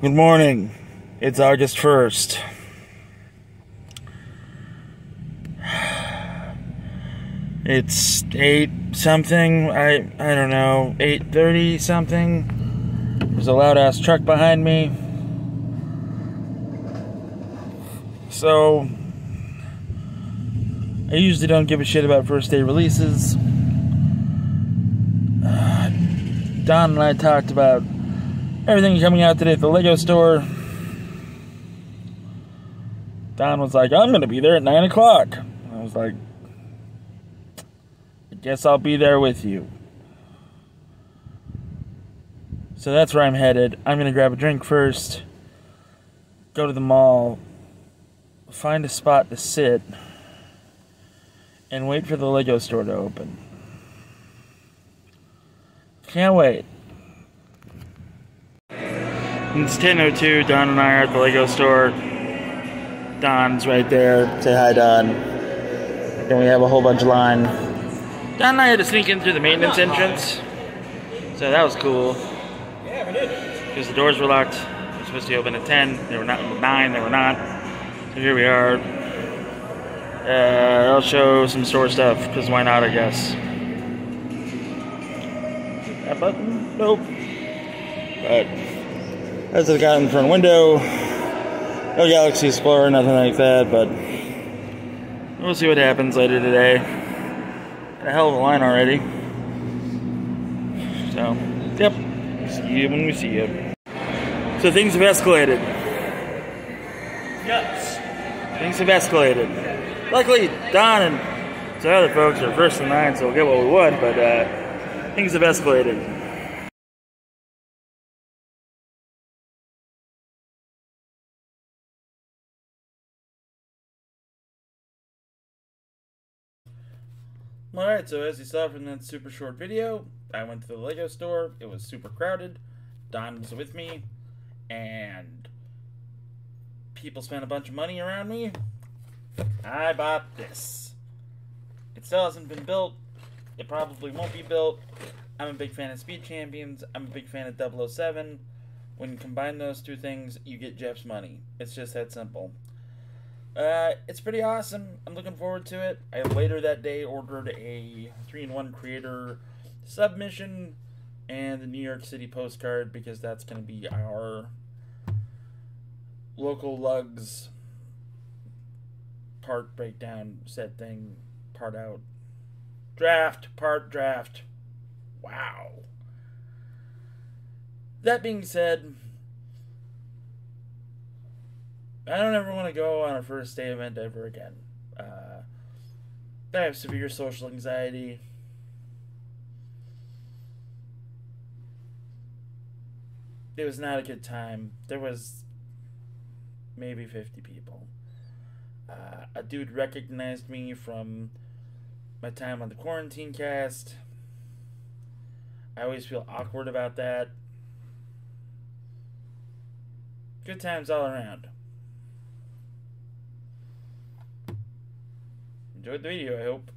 Good morning. It's August 1st. It's 8 something. I I don't know. 8:30 something. There's a loud ass truck behind me. So I usually don't give a shit about first day releases. Uh, Don and I talked about everything coming out today at the Lego store. Don was like, I'm going to be there at 9 o'clock. I was like, I guess I'll be there with you. So that's where I'm headed. I'm going to grab a drink first, go to the mall, find a spot to sit, and wait for the Lego store to open. Can't wait. It's 10.02. Don and I are at the Lego store. Don's right there. Say hi, Don. Then we have a whole bunch of line. Don and I had to sneak in through the maintenance entrance. So that was cool. Yeah, we did. Because the doors were locked. They were supposed to open at 10. They were not at 9. They were not. So here we are. Uh, I'll show some store stuff. Because why not, I guess. That button? Nope. But as I've got in front window, no Galaxy Explorer, nothing like that, but we'll see what happens later today. Got a hell of a line already. So, yep. See you when we see you. So things have escalated. Yes. Things have escalated. Luckily, Don and some other folks are first in line, so we'll get what we want, but uh, things have escalated. Alright, so as you saw from that super short video, I went to the Lego store. It was super crowded. Don was with me, and people spent a bunch of money around me. I bought this. It still hasn't been built. It probably won't be built. I'm a big fan of Speed Champions. I'm a big fan of 007. When you combine those two things, you get Jeff's money. It's just that simple. Uh, it's pretty awesome. I'm looking forward to it. I later that day ordered a 3 in 1 creator submission and the New York City postcard because that's going to be our local LUG's part breakdown set thing, part out. Draft, part draft. Wow. That being said, I don't ever want to go on a first day event ever again. Uh, I have severe social anxiety. It was not a good time. There was maybe 50 people. Uh, a dude recognized me from my time on the quarantine cast. I always feel awkward about that. Good times all around. Enjoyed the video, I hope.